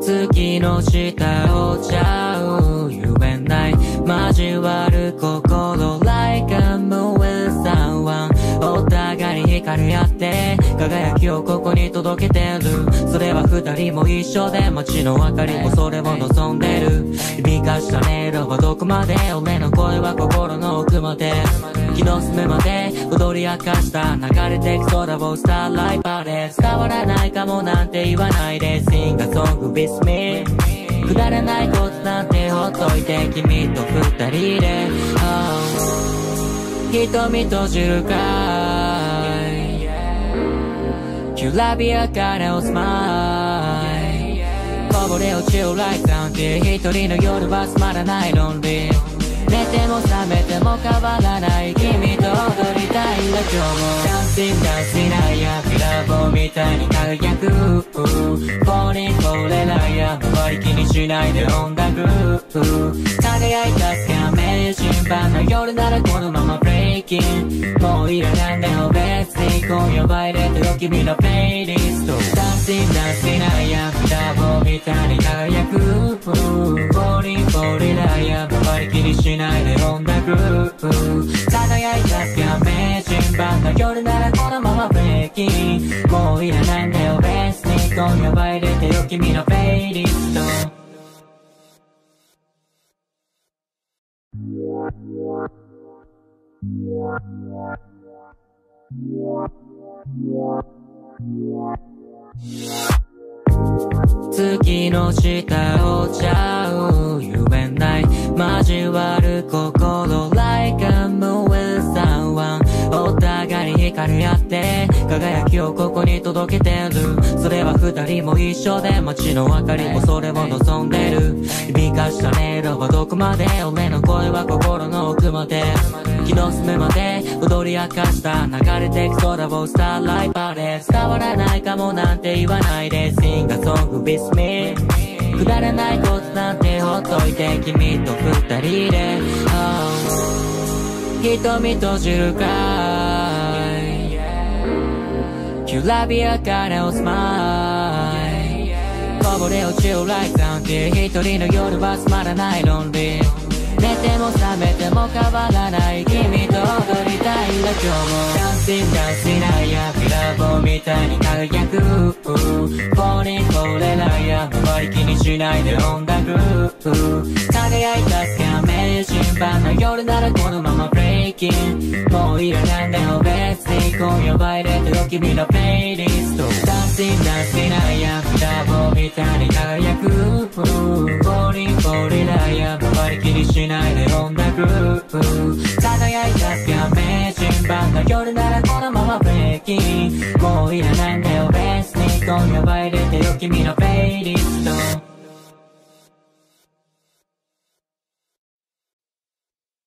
月の下をちゃう言えない。交わる心。Like a moon and someone お互いに光り合って。輝きをここに届けてる。それは二人も一緒で街の明かりもそれを望んでる。響かした音色はどこまで俺の声は心の奥まで。気の隅まで踊り明かした。流れてく空をスターライパーで。伝わらないかもなんて言わないで。Sing a song with me くだらないことなんてほっといて君と二人で、oh、瞳閉じるかきらびやかなおスマイルこぼれ落ちるライトなんて一人の夜はつまらないロンリー寝ても覚めても変わらない君と踊りたいんだ今日もダンシンダンシナイヤピラボみたいに輝くフォーリンフォーレライヤ周り気にしないでオンダグ輝いたスキャメージ版の夜ならこのままブレイキンもういらないんだよ別に今夜は入れてよ君のプレイリストダンシンダンシナイヤピラボみたいに輝くフォーリンフォーレライヤ周り気にしないで飲んだグループ輝いたスキャメージ版の夜ならこのままブレイキンもういらないんだよ別に今夜は入れてよ君のプレイリスト月の下をちゃう言えない。交わる心 like a moon and someone お互いに光り合って輝きをここに届けてる。それは二人も一緒で街の明かりもそれを望んでる。響かした音色はどこまで俺の声は心の奥まで。気の隅まで踊り明かした流れてく空をスターライパーで伝わらないかもなんて言わないで。Sing a song with me くだらないことなんてほっといて君と二人で、oh、瞳閉じるかい。きらびやかなおスマイルこぼれ落ちるライトなんて一人の夜はつまらない。ロンリー寝ても覚めても変わらない。君と踊り。んだ今日もダンシンダンシナイヤピラボみたいに輝くフォーリンフォーレライヤ周り気にしないでオンダグ輝いたスキャメージ版の夜ならこのままブレイキンもういらないんだよ別に今夜は入れてよ君のプレイリストダンシンダンシナイヤピラボみたい。に輝くメージ版の夜ならこのままブレーキもういらないんだよ。ベースに今夜は入れてよ君のプレイ